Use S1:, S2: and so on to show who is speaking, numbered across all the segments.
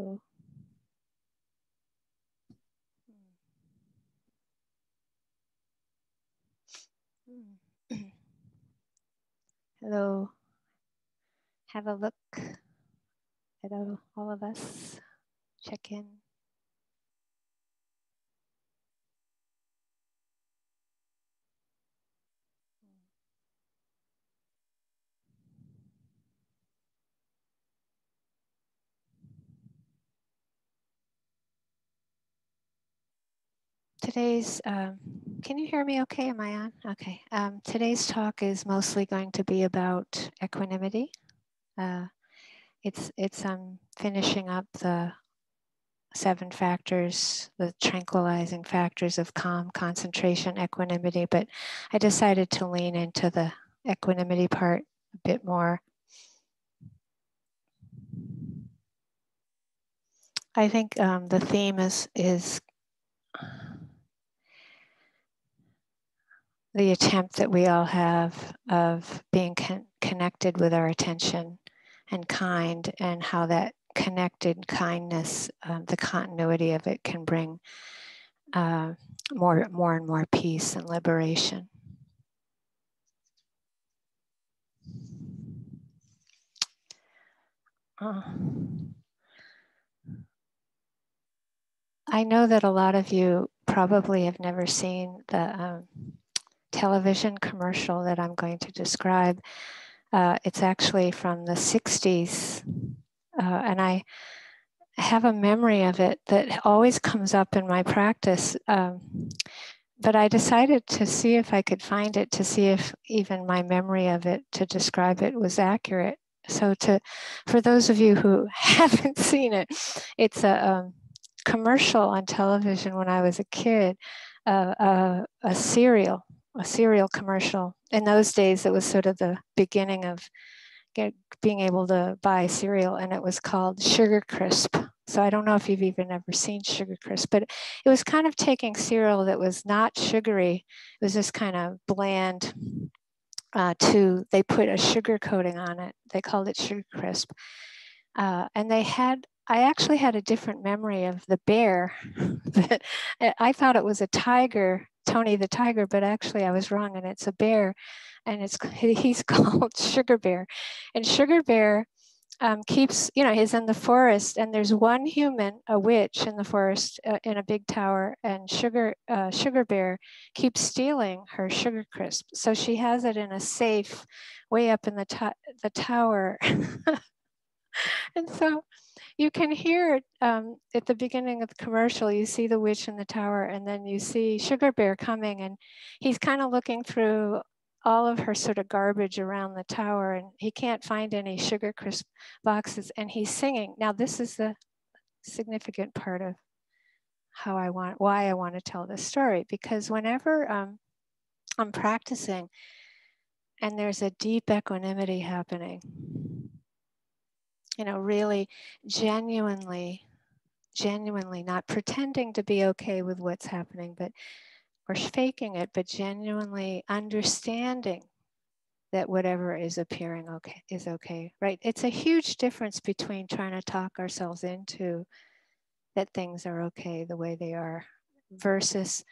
S1: Hello. Hello. Have a look at all of us. Check in. Today's, um, can you hear me okay? Am I on? Okay. Um, today's talk is mostly going to be about equanimity. Uh, it's, it's um, finishing up the seven factors, the tranquilizing factors of calm, concentration, equanimity, but I decided to lean into the equanimity part a bit more. I think um, the theme is is the attempt that we all have of being con- connected with our attention and kind, and how that connected kindness, um, the continuity of it, can bring uh, more, more and more peace and liberation. Uh, I know that a lot of you probably have never seen the um, television commercial that I'm going to describe. Uh, it's actually from the 60s, uh, and I have a memory of it that always comes up in my practice. Um, but I decided to see if I could find it to see if even my memory of it to describe it was accurate. So, to for those of you who haven't seen it, it's a um, commercial on television when I was a kid, uh, uh, a cereal a cereal commercial. In those days, it was sort of the beginning of get, being able to buy cereal, and it was called Sugar Crisp. So I don't know if you've even ever seen Sugar Crisp, but it was kind of taking cereal that was not sugary. It was just kind of bland. Uh, to they put a sugar coating on it. They called it Sugar Crisp, uh, and they had I actually had a different memory of the bear. I thought it was a tiger Tony the Tiger, but actually I was wrong, and it's a bear, and it's he's called Sugar Bear, and Sugar Bear um, keeps, you know, he's in the forest, and there's one human, a witch in the forest uh, in a big tower, and Sugar uh, Sugar Bear keeps stealing her sugar crisp, so she has it in a safe way up in the the tower, and so you can hear um, at the beginning of the commercial. You see the witch in the tower, and then you see Sugar Bear coming, and he's kind of looking through all of her sort of garbage around the tower, and he can't find any sugar crisp boxes, and he's singing. Now, this is the significant part of how I want, why I want to tell this story, because whenever um, I'm practicing and there's a deep equanimity happening, you know, really genuinely, genuinely not pretending to be okay with what's happening, but or faking it, but genuinely understanding that whatever is appearing okay is okay, right? It's a huge difference between trying to talk ourselves into that things are okay the way they are versus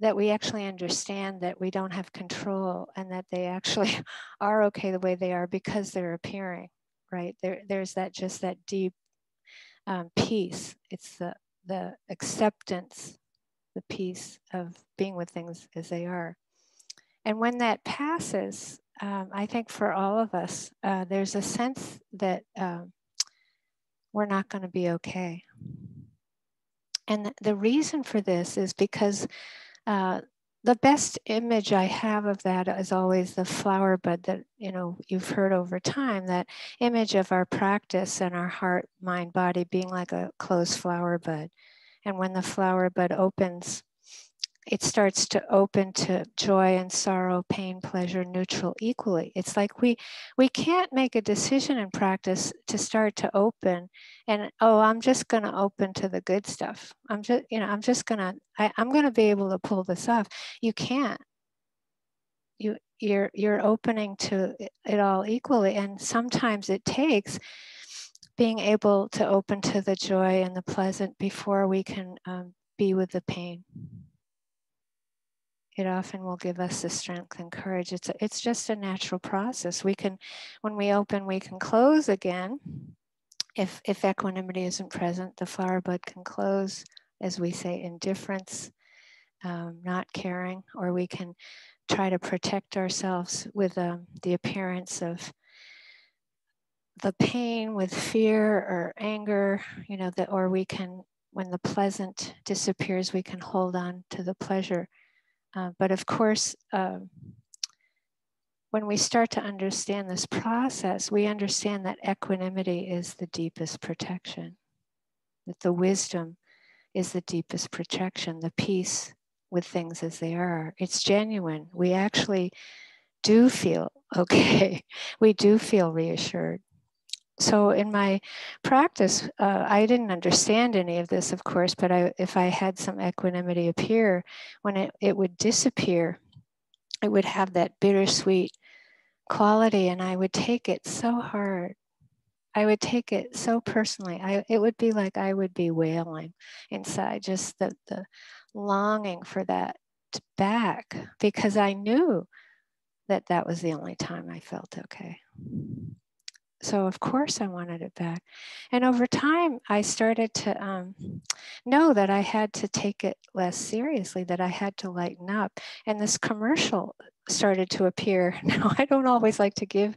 S1: that we actually understand that we don't have control and that they actually are okay the way they are because they're appearing right? There, there's that just that deep um, peace. It's the the acceptance, the peace of being with things as they are. And when that passes, um, I think for all of us, uh, there's a sense that um, we're not going to be okay. And the reason for this is because uh, the best image I have of that is always the flower bud that you know you've heard over time. That image of our practice and our heart, mind, body being like a closed flower bud, and when the flower bud opens, it starts to open to joy and sorrow, pain, pleasure, neutral equally. It's like we we can't make a decision in practice to start to open and oh, I'm just going to open to the good stuff. I'm just you know I'm just going to I'm going to be able to pull this off. You can't. You you're you're opening to it all equally, and sometimes it takes being able to open to the joy and the pleasant before we can um, be with the pain. It often will give us the strength and courage. It's, a, it's just a natural process. We can, when we open, we can close again. If, if equanimity isn't present, the flower bud can close, as we say, indifference, um, not caring, or we can try to protect ourselves with um, the appearance of the pain with fear or anger, you know, that, or we can, when the pleasant disappears, we can hold on to the pleasure. Uh, but of course, um, when we start to understand this process, we understand that equanimity is the deepest protection, that the wisdom is the deepest protection, the peace with things as they are. It's genuine. We actually do feel okay. We do feel reassured so in my practice, uh, I didn't understand any of this, of course, but I, if I had some equanimity appear, when it, it would disappear, it would have that bittersweet quality, and I would take it so hard. I would take it so personally. I, it would be like I would be wailing inside, just the, the longing for that back, because I knew that that was the only time I felt okay so of course I wanted it back. And over time, I started to um, know that I had to take it less seriously, that I had to lighten up. And this commercial started to appear. Now, I don't always like to give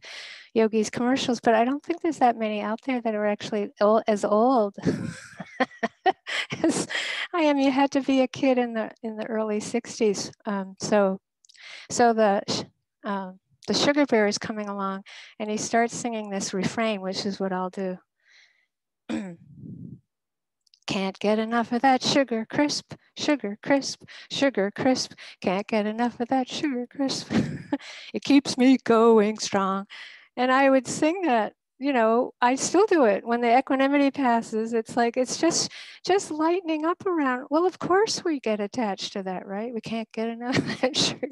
S1: yogis commercials, but I don't think there's that many out there that are actually as old as I am. You had to be a kid in the in the early '60s. Um, so, so the um, the sugar bear is coming along and he starts singing this refrain, which is what I'll do. Can't get enough of that sugar crisp, sugar crisp, sugar crisp. Can't get enough of that sugar crisp. it keeps me going strong. And I would sing that, you know, I still do it when the equanimity passes. It's like, it's just, just lightening up around. Well, of course we get attached to that, right? We can't get enough of that sugar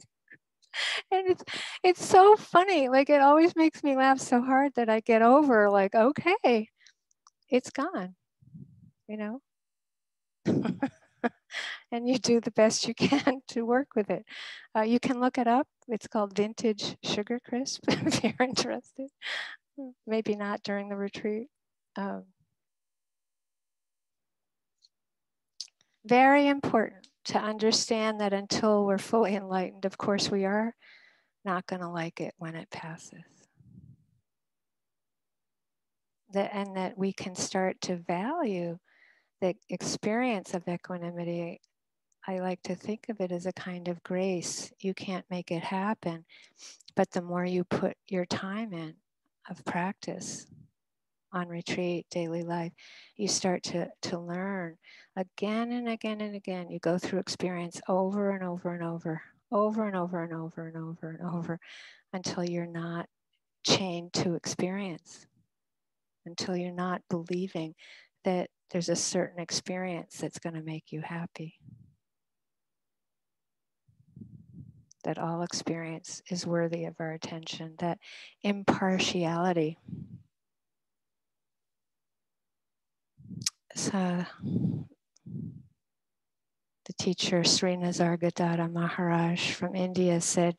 S1: and it's it's so funny like it always makes me laugh so hard that i get over like okay it's gone you know? And you do the best you can to work with it. Uh, you can look it up. It's called vintage sugar crisp if you're interested. Maybe not during the retreat. Um, very important to understand that until we're fully enlightened, of course, we are not going to like it when it passes. That, and that we can start to value the experience of equanimity. I like to think of it as a kind of grace. You can't make it happen, but the more you put your time in of practice, on retreat, daily life, you start to, to learn again and again and again. You go through experience over and over and over, over and over and over and over and over until you're not chained to experience, until you're not believing that there's a certain experience that's going to make you happy. That all experience is worthy of our attention, that impartiality So the teacher Sri Nisargadatta Maharaj from India said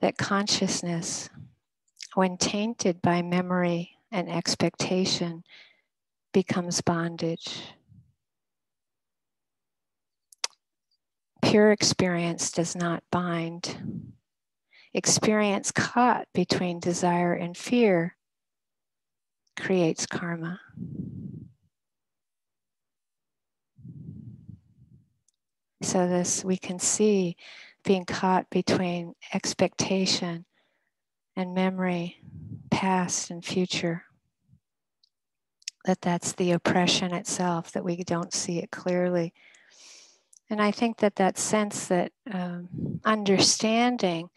S1: that consciousness, when tainted by memory and expectation, becomes bondage. Pure experience does not bind. Experience caught between desire and fear creates karma. So this we can see being caught between expectation and memory, past and future. That that's the oppression itself, that we don't see it clearly. And I think that that sense that um, understanding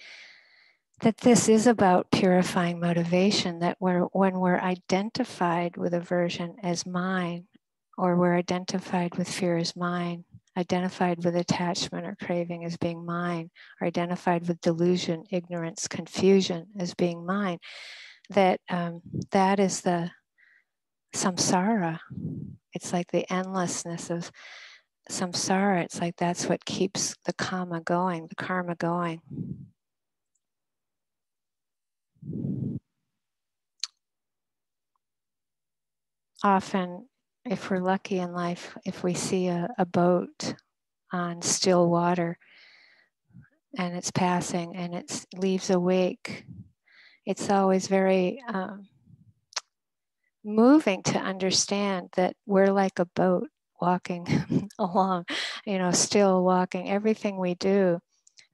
S1: that this is about purifying motivation, that we're, when we're identified with aversion as mine, or we're identified with fear as mine, identified with attachment or craving as being mine, or identified with delusion, ignorance, confusion as being mine, that um, that is the samsara. It's like the endlessness of samsara. It's like that's what keeps the karma going, the karma going. Often, if we're lucky in life, if we see a, a boat on still water and it's passing and it leaves a wake, it's always very um, moving to understand that we're like a boat walking along, you know, still walking. Everything we do,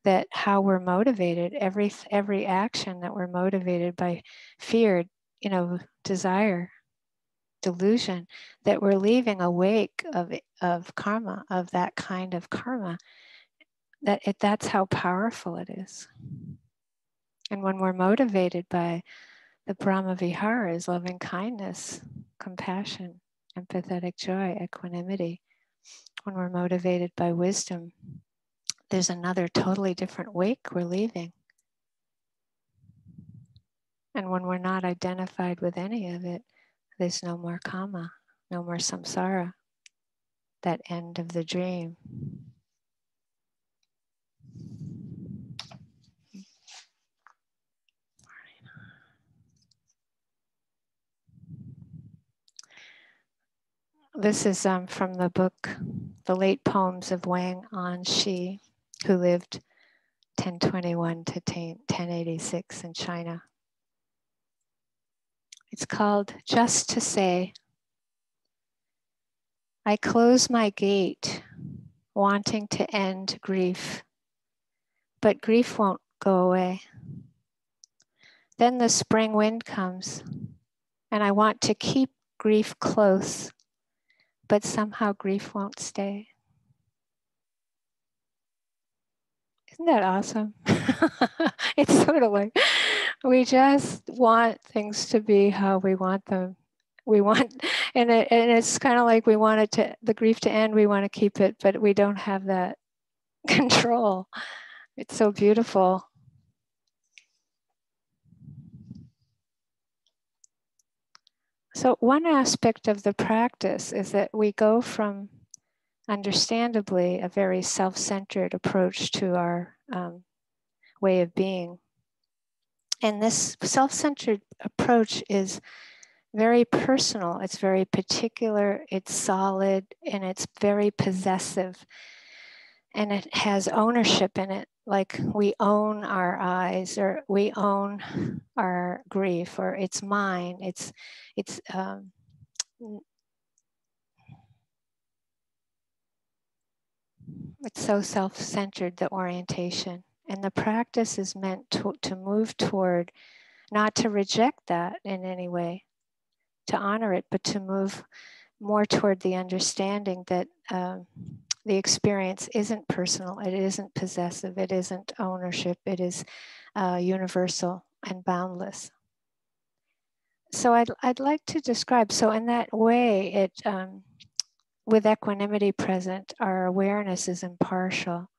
S1: that how we're motivated, every every action that we're motivated by fear, you know, desire, delusion, that we're leaving a wake of of karma, of that kind of karma. That it, that's how powerful it is. And when we're motivated by the Brahma Viharas, loving kindness, compassion, empathetic joy, equanimity. When we're motivated by wisdom, there's another totally different wake we're leaving. And when we're not identified with any of it, there's no more karma, no more samsara, that end of the dream. This is um, from the book, The Late Poems of Wang An Shi, who lived 1021 to 1086 in China. It's called Just to Say. I close my gate, wanting to end grief, but grief won't go away. Then the spring wind comes, and I want to keep grief close but somehow grief won't stay. Isn't that awesome? it's sort of like we just want things to be how we want them. We want, and, it, and it's kind of like we want it to, the grief to end, we want to keep it, but we don't have that control. It's so beautiful. So, one aspect of the practice is that we go from, understandably, a very self centered approach to our um, way of being. And this self centered approach is very personal, it's very particular, it's solid, and it's very possessive. And it has ownership in it. Like we own our eyes or we own our grief or it's mine. It's it's um, it's so self-centered the orientation and the practice is meant to, to move toward not to reject that in any way to honor it but to move more toward the understanding that um, the experience isn't personal, it isn't possessive, it isn't ownership, it is uh, universal and boundless. So I'd, I'd like to describe, so in that way, it um, with equanimity present, our awareness is impartial.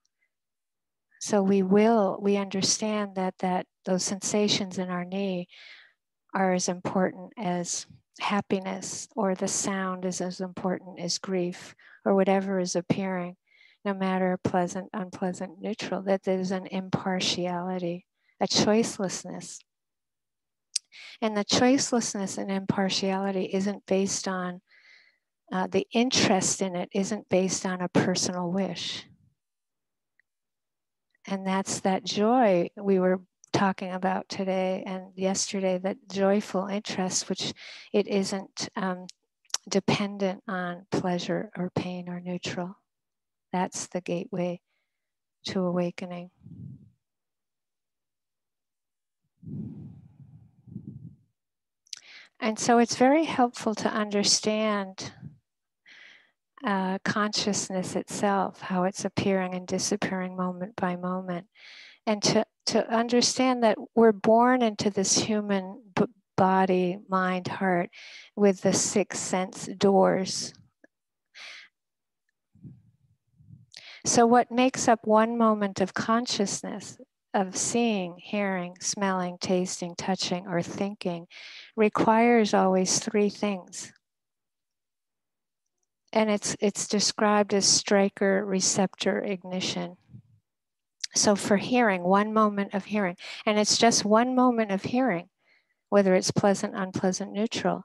S1: So we will, we understand that that those sensations in our knee are as important as happiness or the sound is as important as grief or whatever is appearing, no matter pleasant, unpleasant, neutral, that there's an impartiality, a choicelessness. And the choicelessness and impartiality isn't based on, uh, the interest in it isn't based on a personal wish. And that's that joy we were talking about today and yesterday, that joyful interest, which it isn't um, dependent on pleasure or pain or neutral. That's the gateway to awakening. And so it's very helpful to understand uh, consciousness itself, how it's appearing and disappearing moment by moment, and to, to understand that we're born into this human b- body, mind, heart with the six sense doors. So, what makes up one moment of consciousness, of seeing, hearing, smelling, tasting, touching, or thinking, requires always three things and it's it's described as striker receptor ignition. So for hearing, one moment of hearing, and it's just one moment of hearing, whether it's pleasant, unpleasant, neutral.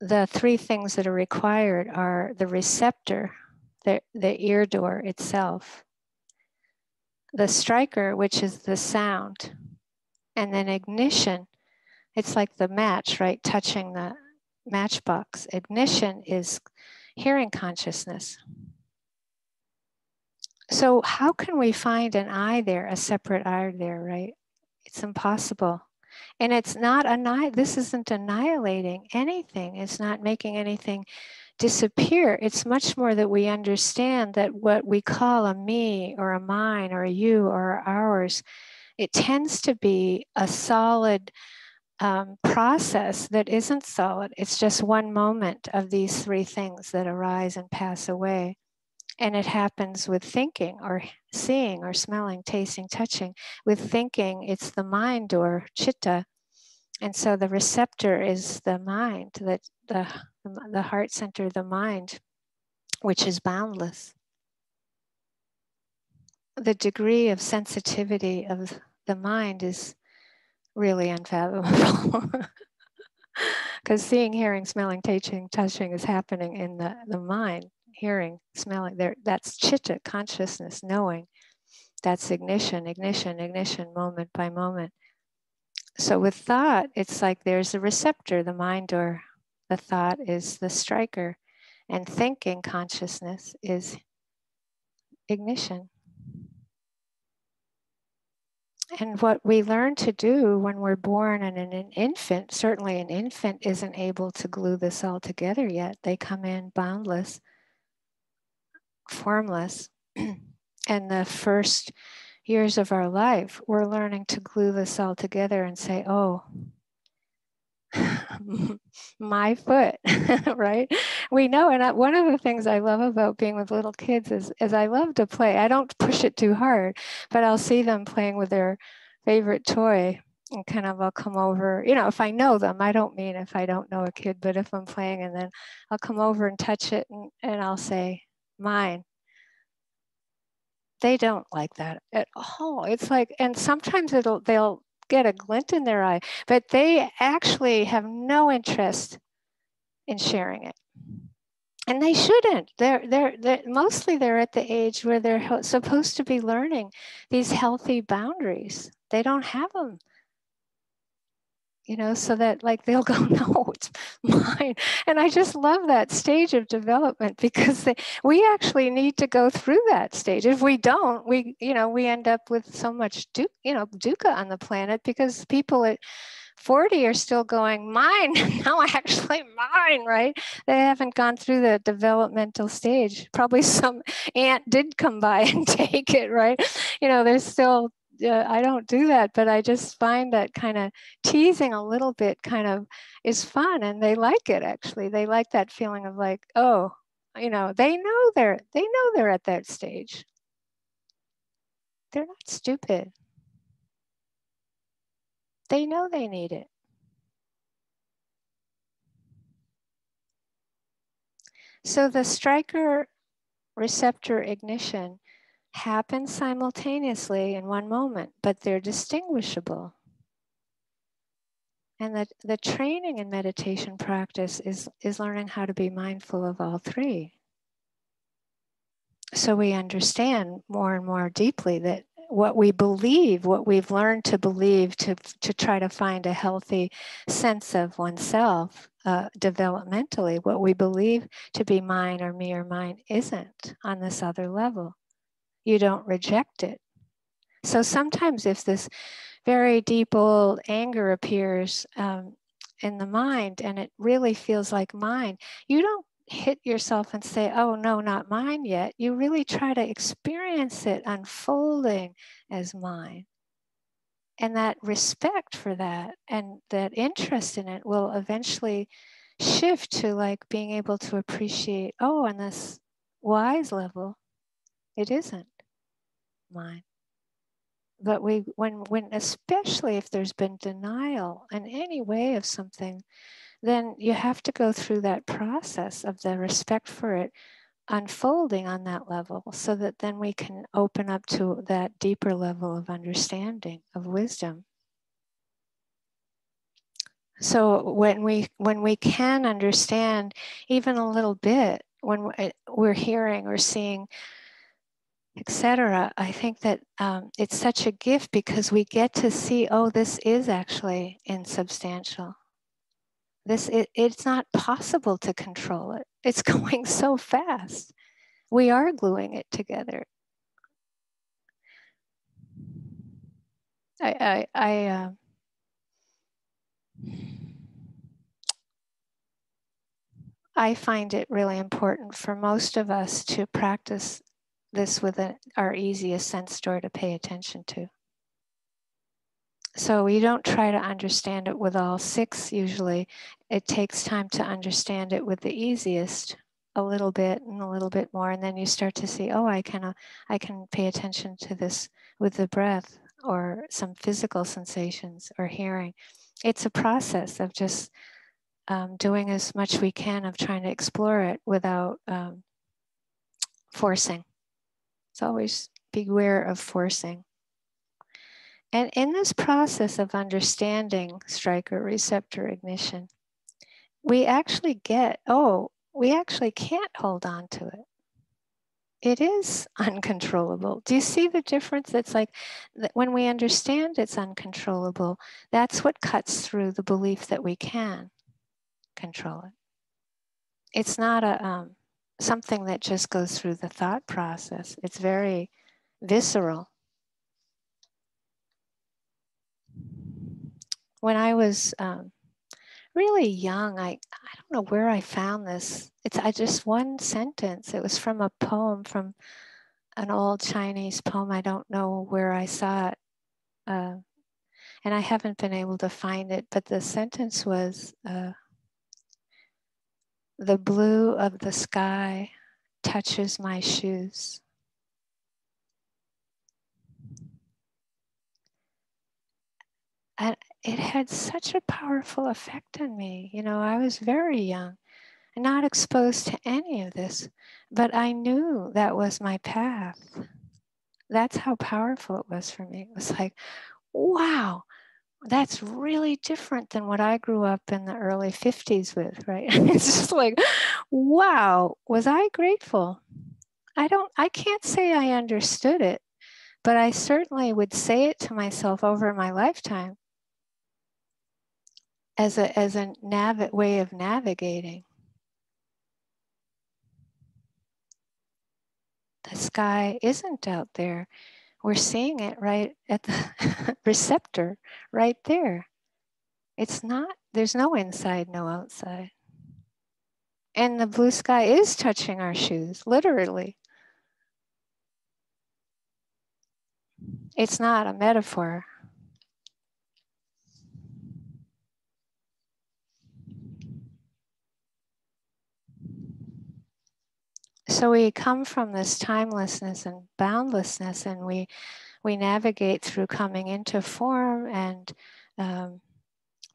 S1: The three things that are required are the receptor, the, the ear door itself, the striker, which is the sound, and then ignition. It's like the match, right? Touching the matchbox. Ignition is hearing consciousness. So, how can we find an I there, a separate I there, right? It's impossible. And it's not annihil. This isn't annihilating anything. It's not making anything disappear. It's much more that we understand that what we call a me or a mine or a you or ours, it tends to be a solid um, process that isn't solid. It's just one moment of these three things that arise and pass away. And it happens with thinking or seeing or smelling, tasting, touching. With thinking, it's the mind or chitta. And so the receptor is the mind, that the, the heart center, the mind, which is boundless. The degree of sensitivity of the mind is really unfathomable. Because seeing, hearing, smelling, tasting, touching is happening in the, the mind. Hearing, smelling, there that's chitta, consciousness, knowing. That's ignition, ignition, ignition, moment by moment. So with thought, it's like there's a receptor, the mind or the thought is the striker, and thinking consciousness is ignition. And what we learn to do when we're born and an infant, certainly an infant isn't able to glue this all together yet. They come in boundless, formless. and the first years of our life, we're learning to glue this all together and say, oh, my foot, right? We know, and one of the things I love about being with little kids is, is I love to play. I don't push it too hard, but I'll see them playing with their favorite toy and kind of I'll come over, you know, if I know them, I don't mean if I don't know a kid, but if I'm playing and then I'll come over and touch it and, and I'll say, mine. They don't like that at all. It's like, and sometimes it'll, they'll get a glint in their eye, but they actually have no interest in sharing it. And they shouldn't. They're, they're, they're mostly they're at the age where they're supposed to be learning these healthy boundaries. They don't have them you know, so that like they'll go, no, it's mine. And I just love that stage of development because they, we actually need to go through that stage. If we don't, we, you know, we end up with so much, du- you know, dukkha on the planet because people at 40 are still going, mine, now actually mine, right? They haven't gone through the developmental stage. Probably some ant did come by and take it, right? You know, there's still uh, I don't do that, but I just find that kind of teasing a little bit kind of is fun and they like it actually. They like that feeling of like, oh, you know, they know they're they know they're at that stage. They're not stupid. They know they need it. So the striker receptor ignition happens simultaneously in one moment, but they're distinguishable. And the, the training in meditation practice is, is learning how to be mindful of all three. So we understand more and more deeply that what we believe, what we've learned to believe to, to try to find a healthy sense of oneself uh, developmentally, what we believe to be mine or me or mine isn't on this other level you don't reject it. So sometimes, if this very deep old anger appears um, in the mind and it really feels like mine, you don't hit yourself and say, oh, no, not mine yet. You really try to experience it unfolding as mine. And that respect for that and that interest in it will eventually shift to like being able to appreciate, oh, on this wise level, it isn't mine. But we, when, when, especially if there's been denial in any way of something then you have to go through that process of the respect for it unfolding on that level so that then we can open up to that deeper level of understanding of wisdom. So when we when we can understand even a little bit when we're hearing or seeing etc i think that um, it's such a gift because we get to see oh this is actually insubstantial this it, it's not possible to control it. It's going so fast. We are gluing it together. I i i uh, I find it really important for most of us to practice this with a, our easiest sense door to pay attention to. So we don't try to understand it with all six usually. It takes time to understand it with the easiest a little bit and a little bit more and then you start to see oh I can uh, I can pay attention to this with the breath or some physical sensations or hearing. It's a process of just um, doing as much we can of trying to explore it without um, forcing. It's always beware of forcing. And in this process of understanding striker receptor ignition, we actually get, oh, we actually can't hold on to it. It is uncontrollable. Do you see the difference? It's like when we understand it's uncontrollable, that's what cuts through the belief that we can control it. It's not a um, something that just goes through the thought process. It's very visceral. When I was um, really young, I, I don't know where I found this. It's I just one sentence. It was from a poem from an old Chinese poem. I don't know where I saw it. Uh, and I haven't been able to find it, but the sentence was uh, the blue of the sky touches my shoes. And it had such a powerful effect on me. You know, I was very young not exposed to any of this, but I knew that was my path. That's how powerful it was for me. It was like, wow, that's really different than what I grew up in the early 50s with, right? it's just like, wow, was I grateful? I don't, I can't say I understood it, but I certainly would say it to myself over my lifetime as a, as a nav- way of navigating. The sky isn't out there we're seeing it right at the receptor right there. It's not, there's no inside, no outside. And the blue sky is touching our shoes, literally. It's not a metaphor. So we come from this timelessness and boundlessness and we we navigate through coming into form and um,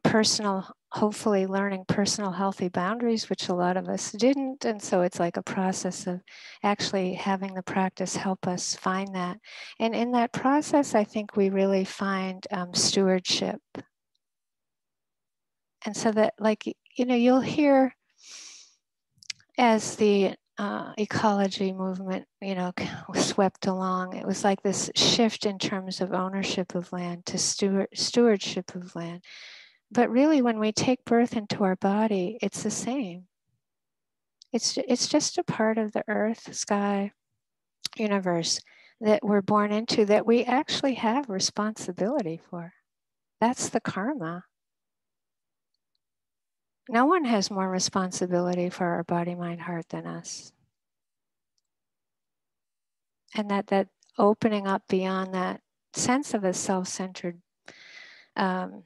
S1: personal hopefully learning personal healthy boundaries which a lot of us didn't. And so it's like a process of actually having the practice help us find that. And in that process i think we really find um, stewardship. And so that like you know you'll hear as the uh, ecology movement, you know, swept along. It was like this shift in terms of ownership of land to steward, stewardship of land. But really, when we take birth into our body, it's the same. It's, it's just a part of the earth, sky, universe that we're born into that we actually have responsibility for. That's the karma no one has more responsibility for our body, mind, heart than us. And that that opening up beyond that sense of a self-centered um,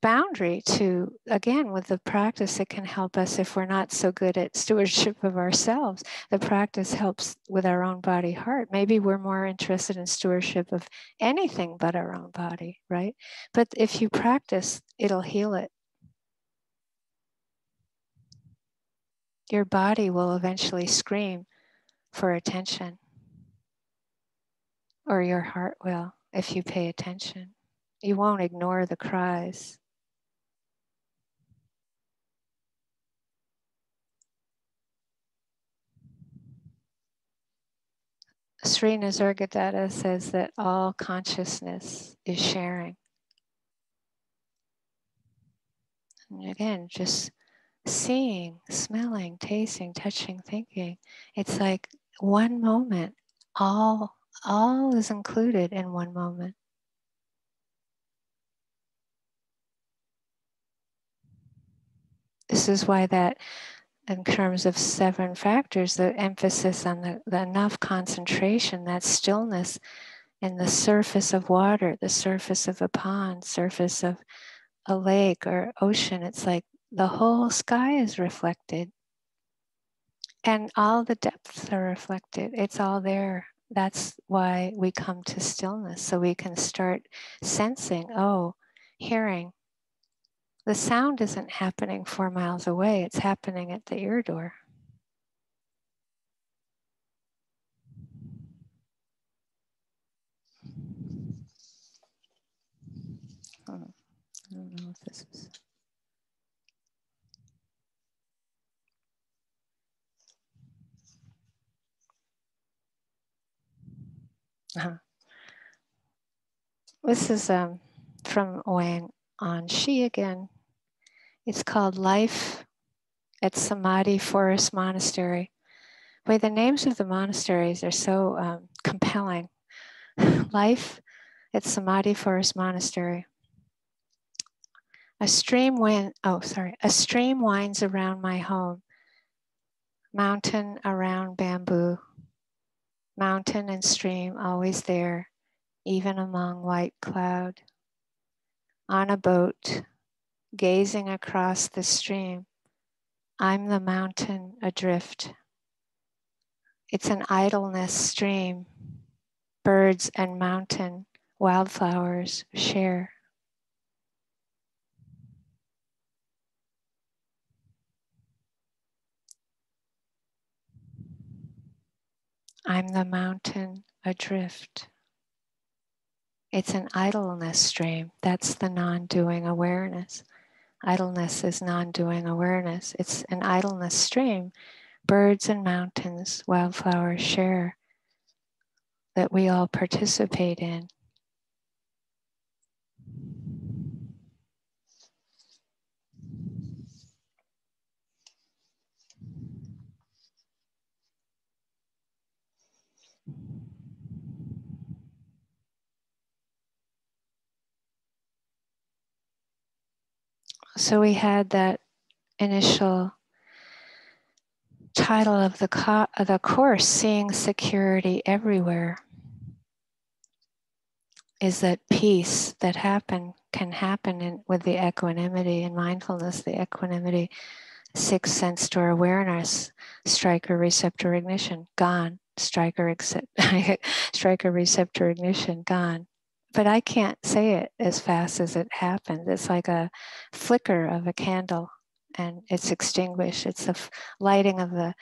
S1: boundary to again with the practice it can help us if we're not so good at stewardship of ourselves the practice helps with our own body heart. Maybe we're more interested in stewardship of anything but our own body right? But if you practice it'll heal it your body will eventually scream for attention, or your heart will if you pay attention. You won't ignore the cries. Sri Nisargadatta says that all consciousness is sharing. And again, just seeing, smelling, tasting, touching, thinking. It's like one moment, all all is included in one moment. This is why that in terms of seven factors, the emphasis on the, the enough concentration, that stillness in the surface of water, the surface of a pond, surface of a lake or ocean. It's like the whole sky is reflected and all the depths are reflected. It's all there. That's why we come to stillness, so we can start sensing, oh, hearing. The sound isn't happening four miles away, it's happening at the ear door. Hmm. I don't know if this is. Uh-huh. This is um, from Wang An Shi again. It's called Life at Samadhi Forest Monastery. Boy, the names of the monasteries are so um, compelling. Life at Samadhi Forest Monastery. A stream went, oh, sorry, a stream winds around my home, mountain around bamboo mountain and stream always there, even among white cloud. On a boat, gazing across the stream, I'm the mountain adrift. It's an idleness stream. Birds and mountain wildflowers share. I'm the mountain adrift. It's an idleness stream. That's the non doing awareness. Idleness is non doing awareness. It's an idleness stream. Birds and mountains, wildflowers share that we all participate in. So we had that initial title of the, co- of the course, Seeing Security Everywhere, is that peace that happen can happen in, with the equanimity and mindfulness, the equanimity, sixth sense door awareness, striker receptor ignition, gone, striker, striker receptor ignition, gone but I can't say it as fast as it happened. It's like a flicker of a candle and it's extinguished. It's a lighting of the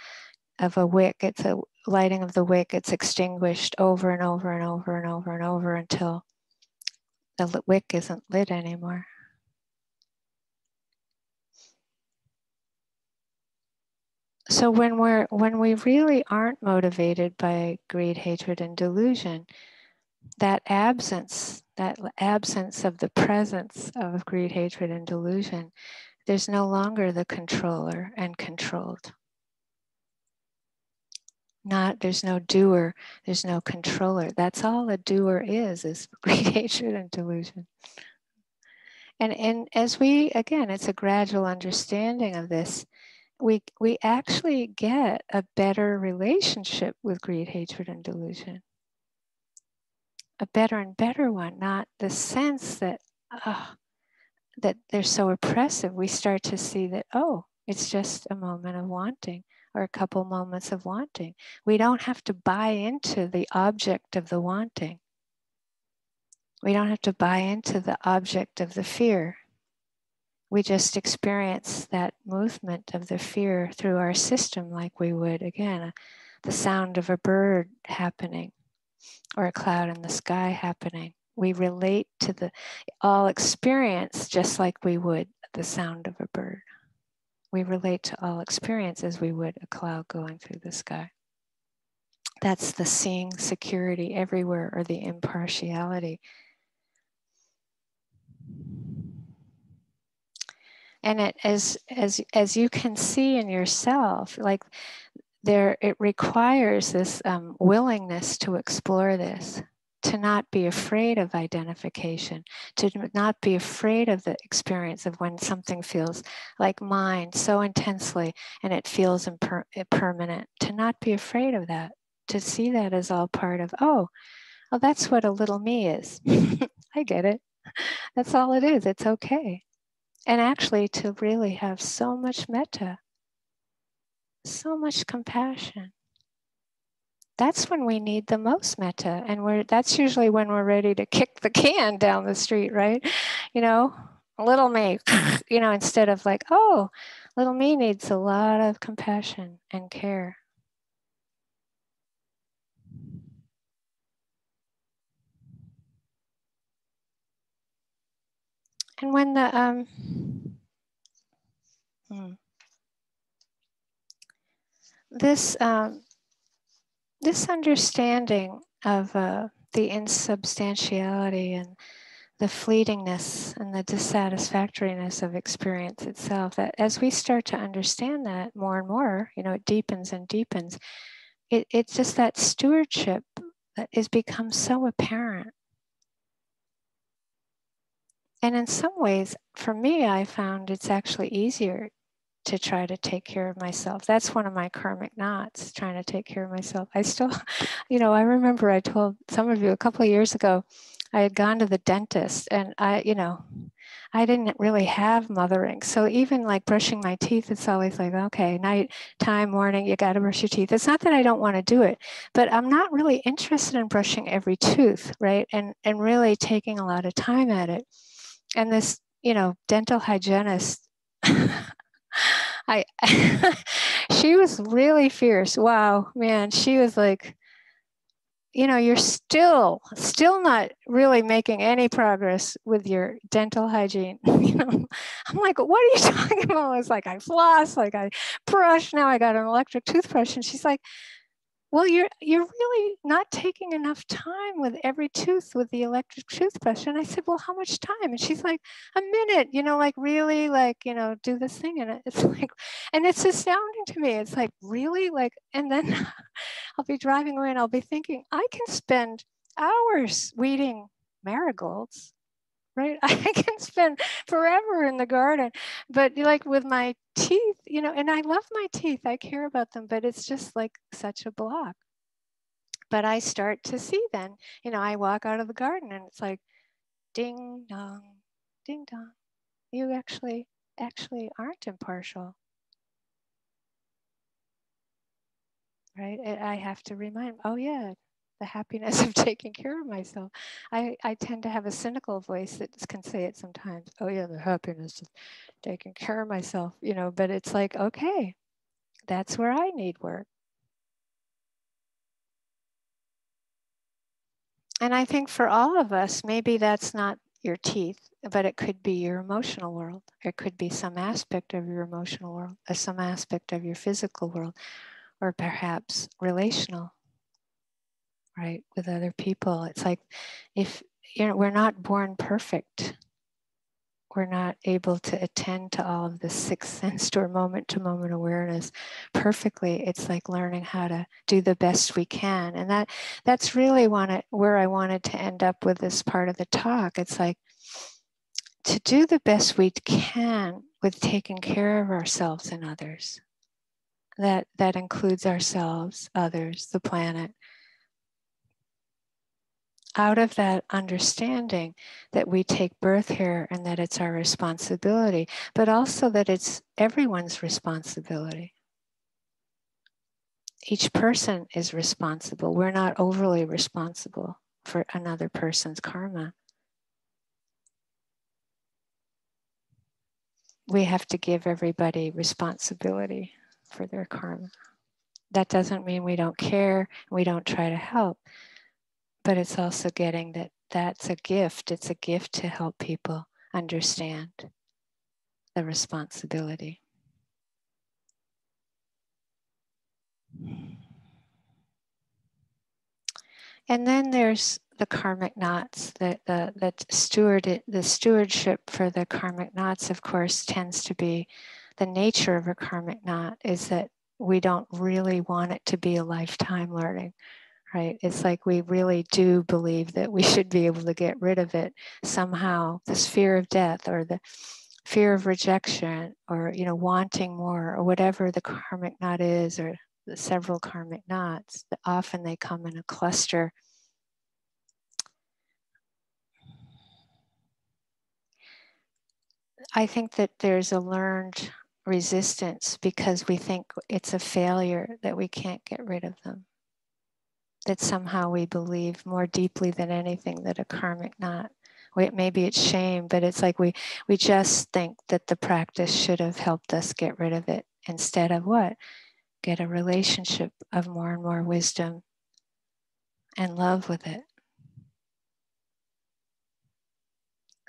S1: of a wick. It's a lighting of the wick. It's extinguished over and over and over and over and over until the wick isn't lit anymore. So when we're when we really aren't motivated by greed, hatred, and delusion, that absence, that absence of the presence of greed, hatred, and delusion, there's no longer the controller and controlled. Not there's no doer, there's no controller. That's all a doer is, is greed, hatred, and delusion. And and as we again, it's a gradual understanding of this. We we actually get a better relationship with greed, hatred, and delusion a better and better one, not the sense that oh, that they're so oppressive. We start to see that oh, it's just a moment of wanting or a couple moments of wanting. We don't have to buy into the object of the wanting. We don't have to buy into the object of the fear. we just experience that movement of the fear through our system like we would, again, the sound of a bird happening or a cloud in the sky happening. We relate to the all experience just like we would the sound of a bird. We relate to all experience as we would a cloud going through the sky. That's the seeing security everywhere or the impartiality and it as as as you can see in yourself like there it requires this um, willingness to explore this to not be afraid of identification to not be afraid of the experience of when something feels like mine so intensely and it feels imper- impermanent to not be afraid of that to see that as all part of oh oh that's what a little me is. I get it. That's all it is. It's okay. And actually to really have so much metta, so much compassion. That's when we need the most metta, and we're that's usually when we're ready to kick the can down the street, right? You know, little me, you know, instead of like, oh, little me needs a lot of compassion and care. And when the um, hmm, this um, this understanding of uh, the insubstantiality and the fleetingness and the dissatisfactoriness of experience itself that as we start to understand that more and more you know it deepens and deepens it, it's just that stewardship that has become so apparent. And in some ways, for me, I found it's actually easier to try to take care of myself. That's one of my karmic knots, trying to take care of myself. I still, you know, I remember I told some of you a couple of years ago, I had gone to the dentist and I, you know, I didn't really have mothering. So even like brushing my teeth, it's always like, okay, night time, morning, you got to brush your teeth. It's not that I don't want to do it, but I'm not really interested in brushing every tooth, right? And and really taking a lot of time at it and this you know dental hygienist i she was really fierce. Wow man she was like you know you're still still not really making any progress with your dental hygiene you know? I'm like what are you talking about? It's like i floss like i brush now i got an electric toothbrush. And she's like well you're you're really not taking enough time with every tooth with the electric toothbrush. And i said well how much time? And she's like a minute you know like really like you know do this thing. And it's like and it's astounding to me. It's like really? Like and then i'll be driving away and i'll be thinking i can spend hours weeding marigolds right? I can spend forever in the garden, but like with my teeth, you know, and I love my teeth, I care about them, but it's just like such a block. But I start to see then, you know, I walk out of the garden and it's like ding dong, ding dong. You actually, actually aren't impartial. Right? I have to remind, oh yeah, the happiness of taking care of myself. I, I tend to have a cynical voice that can say it sometimes. Oh yeah, the happiness of taking care of myself, you know, but it's like, okay, that's where I need work. And I think for all of us, maybe that's not your teeth, but it could be your emotional world. It could be some aspect of your emotional world, or some aspect of your physical world, or perhaps relational right with other people. It's like if you know we're not born perfect we're not able to attend to all of the sixth sense or moment to moment awareness perfectly. It's like learning how to do the best we can. And that that's really wanted, where i wanted to end up with this part of the talk. It's like to do the best we can with taking care of ourselves and others that that includes ourselves others the planet out of that understanding that we take birth here and that it's our responsibility, but also that it's everyone's responsibility. Each person is responsible. We're not overly responsible for another person's karma. we have to give everybody responsibility for their karma. That doesn't mean we don't care, we don't try to help, but it's also getting that that's a gift. It's a gift to help people understand the responsibility. And then there's the karmic knots. The, the, the, steward, the stewardship for the karmic knots, of course, tends to be the nature of a karmic knot is that we don't really want it to be a lifetime learning, right? It's like we really do believe that we should be able to get rid of it somehow. This fear of death or the fear of rejection or, you know, wanting more or whatever the karmic knot is or the several karmic knots, often they come in a cluster. I think that there's a learned resistance because we think it's a failure that we can't get rid of them. That somehow we believe more deeply than anything that a karmic knot. Maybe it's shame, but it's like we we just think that the practice should have helped us get rid of it instead of what? get a relationship of more and more wisdom and love with it.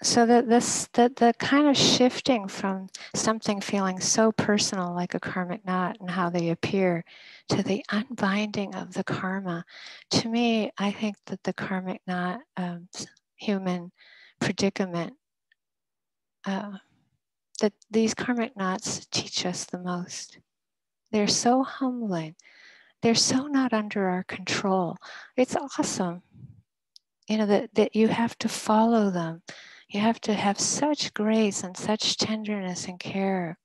S1: So that this the kind of shifting from something feeling so personal like a karmic knot and how they appear to the unbinding of the karma, to me, I think that the karmic knot um, human predicament uh, that these karmic knots teach us the most. They're so humbling. They're so not under our control. It's awesome. You know, that, that you have to follow them. You have to have such grace and such tenderness and care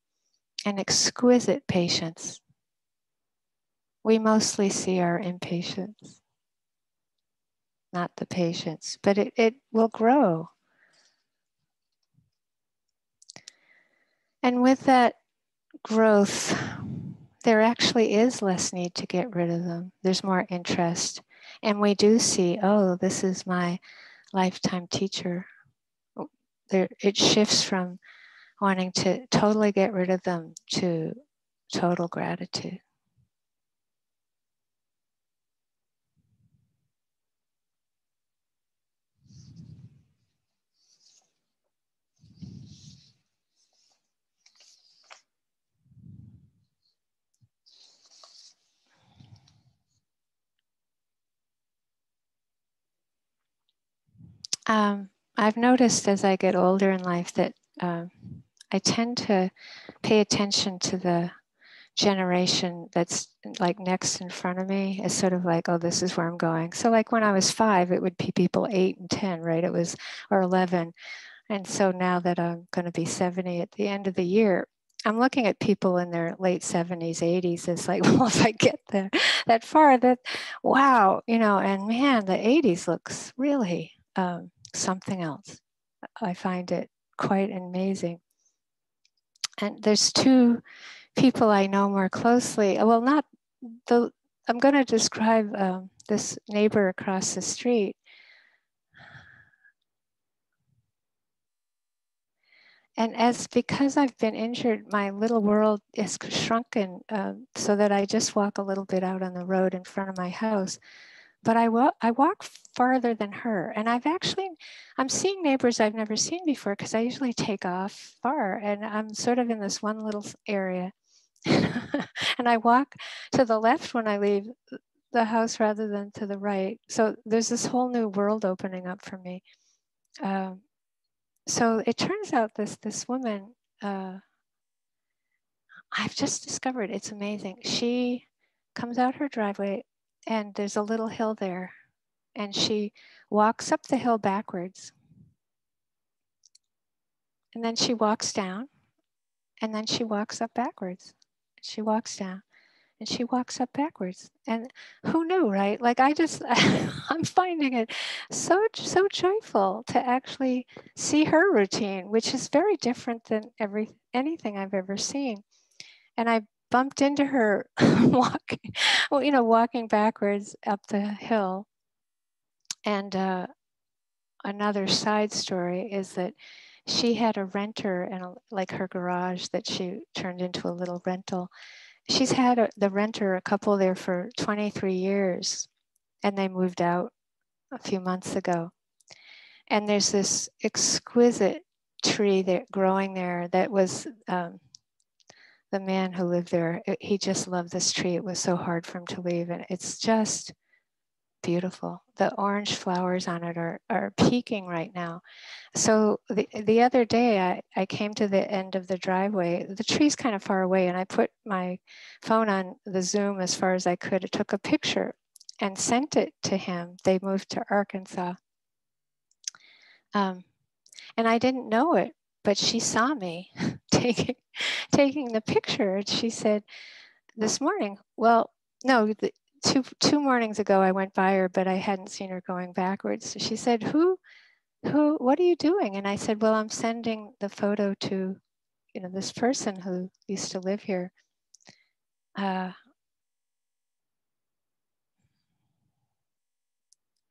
S1: and exquisite patience. We mostly see our impatience, not the patience, but it, it will grow. And with that growth, there actually is less need to get rid of them. There's more interest. And we do see, oh, this is my lifetime teacher. There, it shifts from wanting to totally get rid of them to total gratitude. Um, I've noticed as I get older in life that um, I tend to pay attention to the generation that's like next in front of me is sort of like, oh, this is where I'm going. So, like when I was five, it would be people eight and 10, right? It was, or 11. And so now that I'm going to be 70 at the end of the year, I'm looking at people in their late 70s, 80s. It's like, well, if I get there that far, that wow, you know, and man, the 80s looks really um, something else. I find it quite amazing. And there's two people I know more closely. Well, not the, I'm going to describe um, this neighbor across the street. And as because I've been injured, my little world is shrunken uh, so that I just walk a little bit out on the road in front of my house but I, I walk farther than her. And I've actually, I'm seeing neighbors I've never seen before because I usually take off far and I'm sort of in this one little area. and I walk to the left when I leave the house rather than to the right. So there's this whole new world opening up for me. Um, so it turns out this this woman, uh, I've just discovered it's amazing. She comes out her driveway and there's a little hill there. And she walks up the hill backwards. And then she walks down. And then she walks up backwards. She walks down and she walks up backwards. And who knew, right? Like I just, I'm finding it so, so joyful to actually see her routine, which is very different than every anything I've ever seen. And I bumped into her walking, well, you know, walking backwards up the hill. And uh, another side story is that she had a renter and like her garage that she turned into a little rental. She's had a, the renter, a couple there for 23 years, and they moved out a few months ago. And there's this exquisite tree that growing there that was um, the man who lived there. He just loved this tree. It was so hard for him to leave, and it's just beautiful. The orange flowers on it are, are peaking right now. So the, the other day I, I came to the end of the driveway. The tree's kind of far away and I put my phone on the zoom as far as I could. I took a picture and sent it to him. They moved to Arkansas. Um, and I didn't know it, but she saw me taking, taking the picture. And she said, this morning, well, no, the, two two mornings ago I went by her, but I hadn't seen her going backwards. She said, "Who, who? What are you doing?" And I said, "Well, I'm sending the photo to, you know, this person who used to live here." Uh,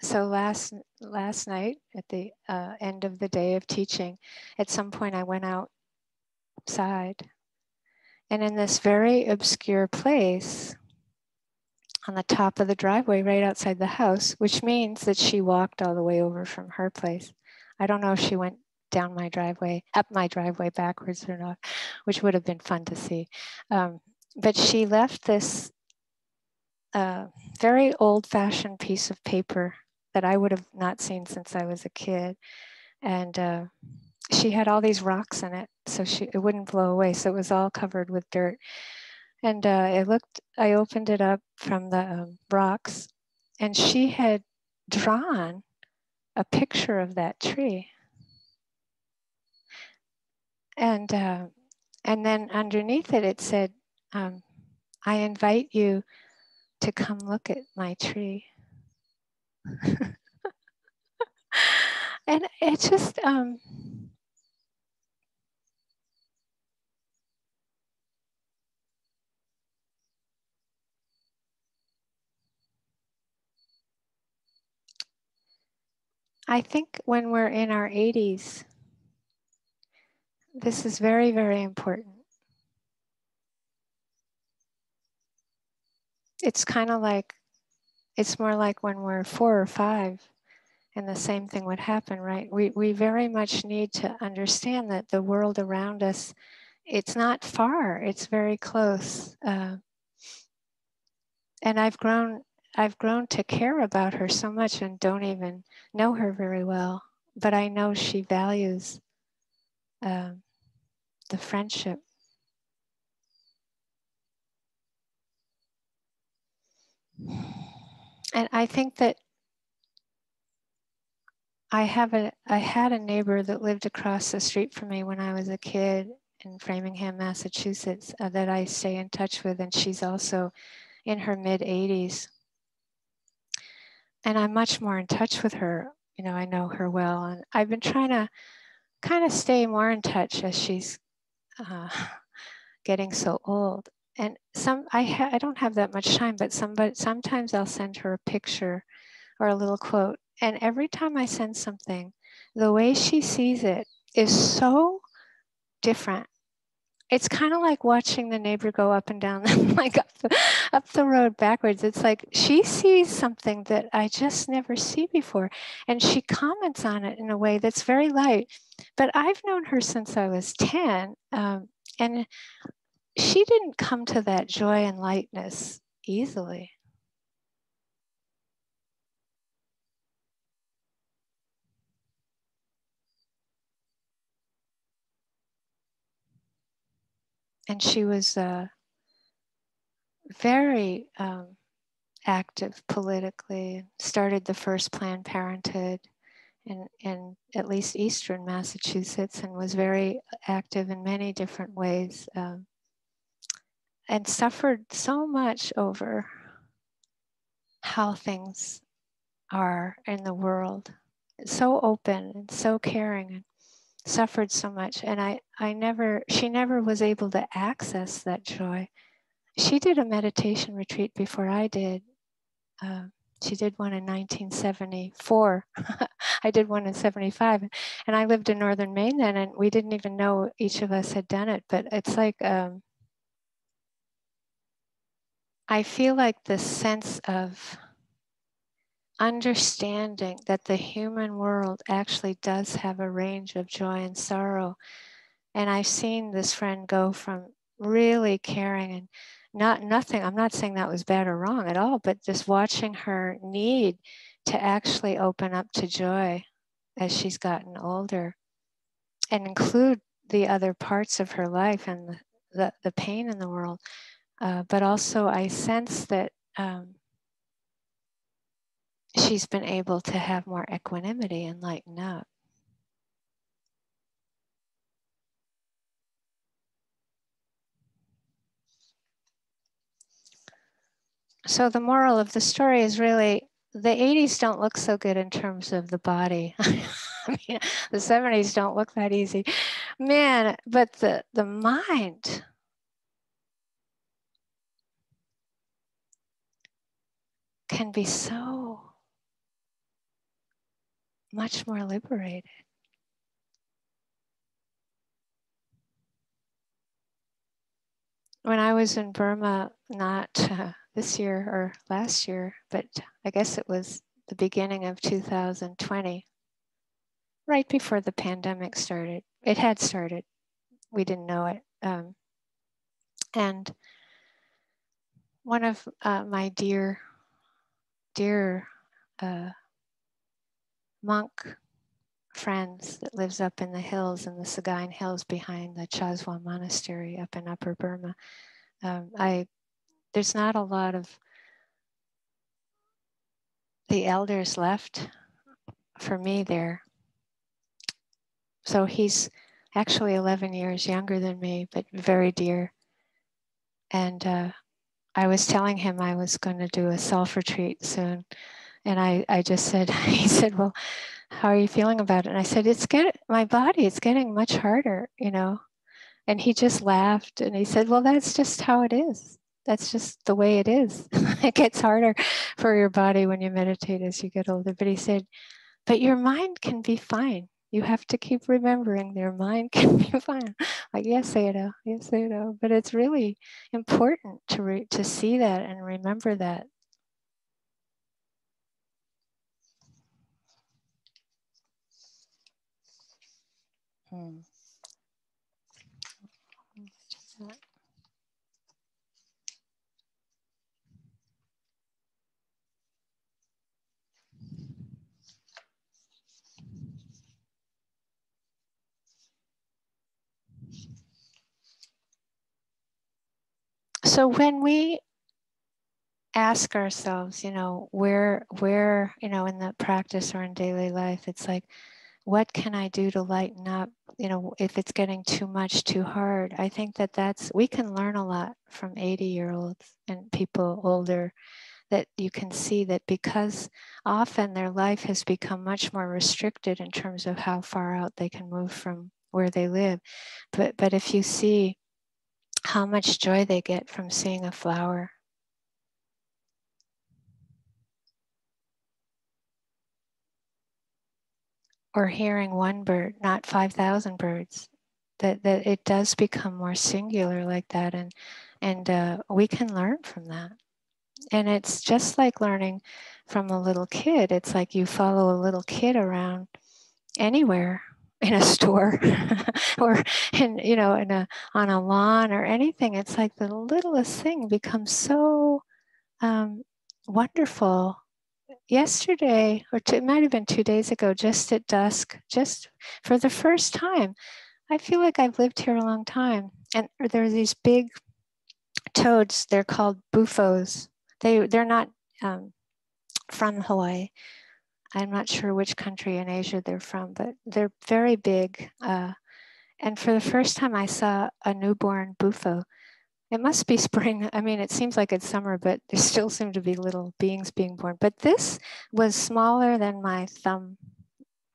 S1: so last last night at the uh, end of the day of teaching, at some point I went outside, and in this very obscure place on the top of the driveway right outside the house, which means that she walked all the way over from her place. I don't know if she went down my driveway, up my driveway backwards or not, which would have been fun to see. Um, but she left this uh, very old fashioned piece of paper that I would have not seen since I was a kid. And uh, she had all these rocks in it, so she, it wouldn't blow away. So it was all covered with dirt. And uh, I looked, I opened it up from the um, rocks, and she had drawn a picture of that tree. And uh, and then underneath it, it said, um, "I invite you to come look at my tree." and it just um, I think when we're in our 80s, this is very, very important. It's kind of like, it's more like when we're four or five and the same thing would happen, right? We, we very much need to understand that the world around us, it's not far, it's very close. Uh, and I've grown I've grown to care about her so much and don't even know her very well, but I know she values um, the friendship. And I think that I have a I had a neighbor that lived across the street from me when I was a kid in Framingham, Massachusetts, uh, that I stay in touch with, and she's also in her mid 80s and I'm much more in touch with her. You know, I know her well, and I've been trying to kind of stay more in touch as she's uh, getting so old. And some, I I don't have that much time, but some, but sometimes I'll send her a picture or a little quote. And every time I send something, the way she sees it is so different. It's kind of like watching the neighbor go up and down like up the, up the road backwards. It's like she sees something that i just never see before and she comments on it in a way that's very light. But i've known her since i was 10 um, and she didn't come to that joy and lightness easily and she was uh, very um, active politically. Started the first Planned Parenthood in, in at least Eastern Massachusetts, and was very active in many different ways, um, and suffered so much over how things are in the world. So open and so caring and suffered so much and i i never she never was able to access that joy she did a meditation retreat before i did uh, She did one in 1974. I did one in 75. And I lived in northern Maine then, and we didn't even know each of us had done it. But it's like, um, I feel like the sense of understanding that the human world actually does have a range of joy and sorrow. And I've seen this friend go from really caring and not nothing i'm not saying that was bad or wrong at all but just watching her need to actually open up to joy as she's gotten older and include the other parts of her life and the, the, the pain in the world uh, but also i sense that um, she's been able to have more equanimity and lighten up so the moral of the story is really the 80s don't look so good in terms of the body. I mean, the 70s don't look that easy. Man, but the, the mind, can be so much more liberated. When I was in Burma, not uh, this year or last year, but I guess it was the beginning of 2020, right before the pandemic started. It had started, we didn't know it. Um, and one of uh, my dear, dear uh, monk friends that lives up in the hills in the Sagaing Hills behind the Chazwa Monastery up in Upper Burma. Um, I there's not a lot of the elders left for me there. So he's actually 11 years younger than me, but very dear. And uh, I was telling him I was going to do a self retreat soon. And I, I just said, he said, well, how are you feeling about it? And I said, it's getting, my body, it's getting much harder, you know? And he just laughed and he said, well, that's just how it is that's just the way it is. it gets harder for your body when you meditate as you get older. But he said, but your mind can be fine. You have to keep remembering your mind can be fine. Like, yes, Ada, yes, Ada. But it's really important to, re- to see that and remember that. Hmm. So when we ask ourselves you know where where you know in the practice or in daily life it's like what can i do to lighten up? You know if it's getting too much too hard i think that that's we can learn a lot from 80 year olds and people older that you can see that because often their life has become much more restricted in terms of how far out they can move from where they live. But but if you see how much joy they get from seeing a flower. Or hearing one bird, not 5,000 birds, that, that it does become more singular like that. And, and uh, we can learn from that. And it's just like learning from a little kid. It's like you follow a little kid around anywhere in a store or in you know in a on a lawn or anything it's like the littlest thing becomes so um, wonderful. Yesterday or two, it might have been two days ago just at dusk just for the first time i feel like i've lived here a long time and there are these big toads they're called bufos. They they're not um, from hawaii I'm not sure which country in Asia they're from, but they're very big. Uh, and for the first time, I saw a newborn bufo. It must be spring. I mean, it seems like it's summer, but there still seem to be little beings being born. But this was smaller than my thumb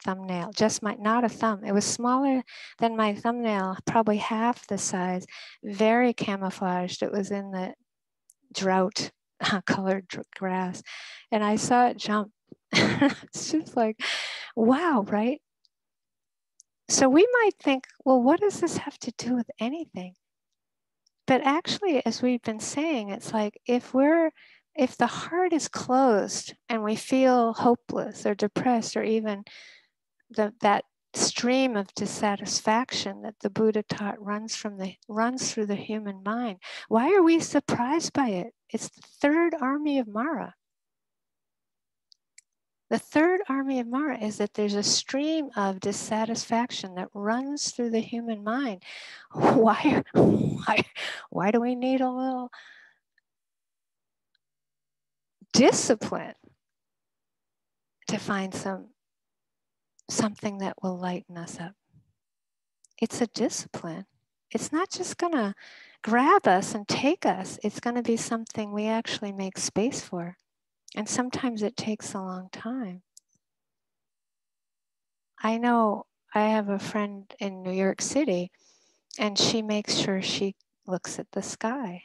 S1: thumbnail, just my not a thumb. It was smaller than my thumbnail, probably half the size, very camouflaged. It was in the drought colored grass, and I saw it jump. it's just like, wow, right? So we might think, well, what does this have to do with anything? But actually, as we've been saying, it's like if we're if the heart is closed and we feel hopeless or depressed or even the, that stream of dissatisfaction that the Buddha taught runs from the runs through the human mind. Why are we surprised by it? It's the third army of Mara. The third army of Mara is that there's a stream of dissatisfaction that runs through the human mind. Why, why, why do we need a little discipline to find some something that will lighten us up. It's a discipline. It's not just to grab us and take us, it's to be something we actually make space for. And sometimes it takes a long time. I know I have a friend in New York City, and she makes sure she looks at the sky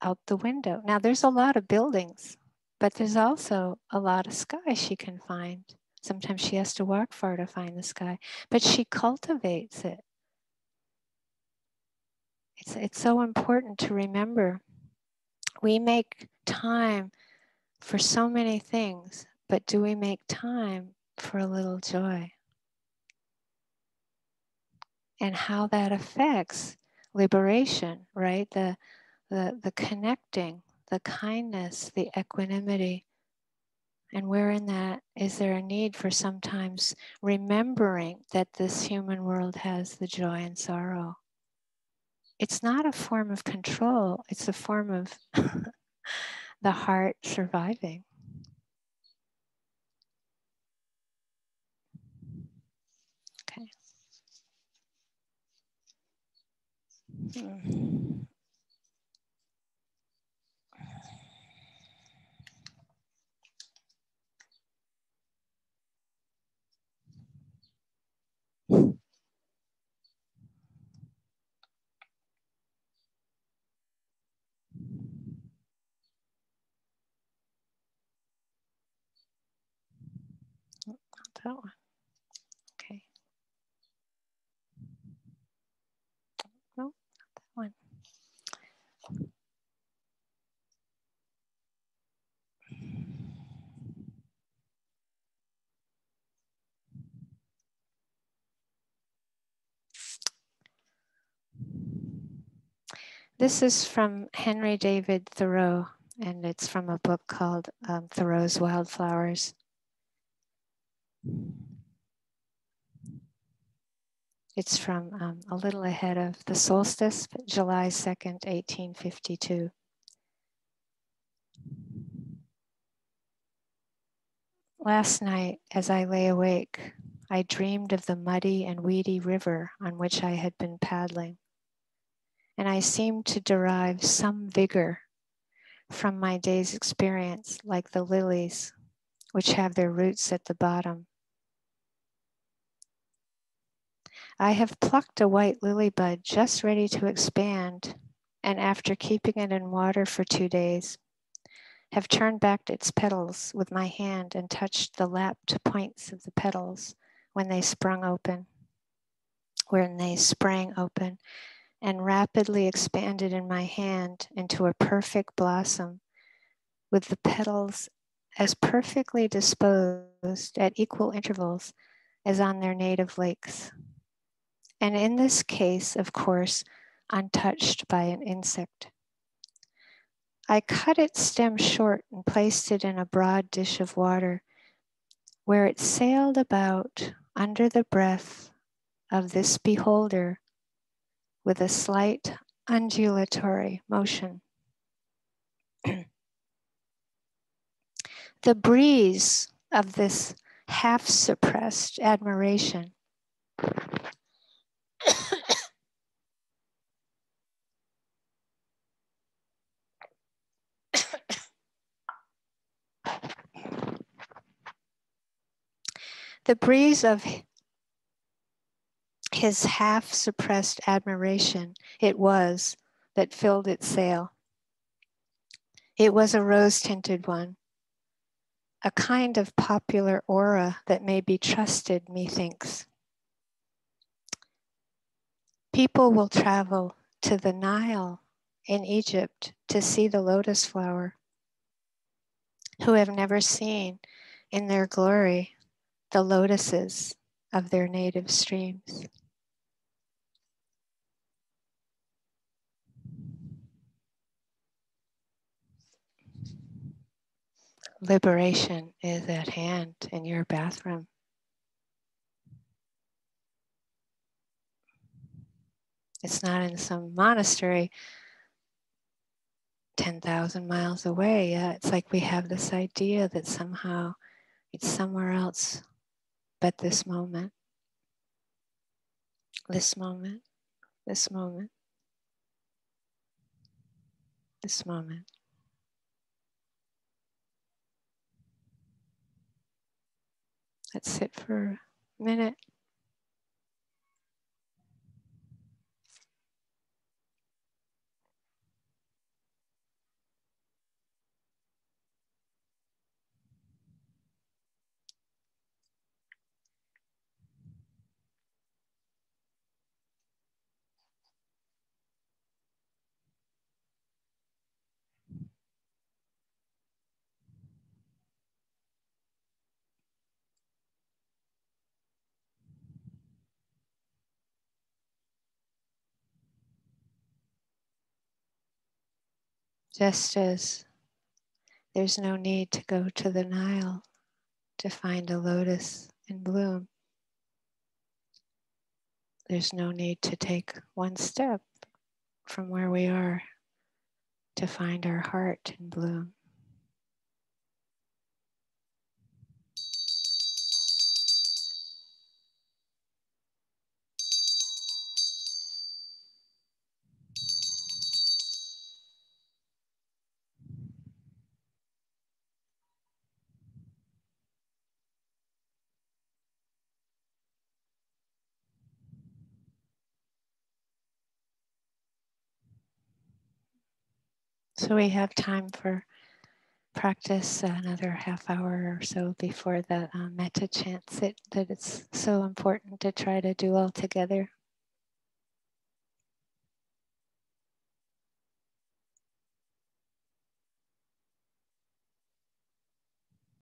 S1: out the window. Now, there's a lot of buildings but there's also a lot of sky she can find. Sometimes she has to walk far to find the sky, but she cultivates it. It's, it's so important to remember. We make time for so many things, but do we make time for a little joy? And how that affects liberation, right? The, the, the connecting the kindness, the equanimity. And where in that is there a need for sometimes remembering that this human world has the joy and sorrow? It's not a form of control, it's a form of the heart surviving. Okay. Hmm. That one. Okay. No, not that one. This is from Henry David Thoreau, and it's from a book called um, Thoreau's Wildflowers. It's from um, a little ahead of the solstice, July 2nd, 1852. Last night, as I lay awake, I dreamed of the muddy and weedy river on which I had been paddling, and I seemed to derive some vigor from my day's experience, like the lilies, which have their roots at the bottom I have plucked a white lily bud just ready to expand, and after keeping it in water for two days, have turned back its petals with my hand and touched the lapped points of the petals when they sprung open, when they sprang open, and rapidly expanded in my hand into a perfect blossom with the petals as perfectly disposed at equal intervals as on their native lakes and in this case, of course, untouched by an insect. I cut its stem short and placed it in a broad dish of water, where it sailed about under the breath of this beholder with a slight undulatory motion. the breeze of this half suppressed admiration the breeze of his half suppressed admiration it was that filled its sail. It was a rose tinted one, a kind of popular aura that may be trusted, methinks. People will travel to the Nile in Egypt to see the lotus flower, who have never seen in their glory the lotuses of their native streams. Liberation is at hand in your bathroom. It's not in some monastery 10,000 miles away. Yeah, it's like we have this idea that somehow it's somewhere else but this moment. This moment, this moment, this moment. Let's sit for a minute. Just as there's no need to go to the Nile to find a lotus in bloom, there's no need to take one step from where we are to find our heart in bloom. So we have time for practice another half hour or so before the um, metta chants it, that it's so important to try to do all together.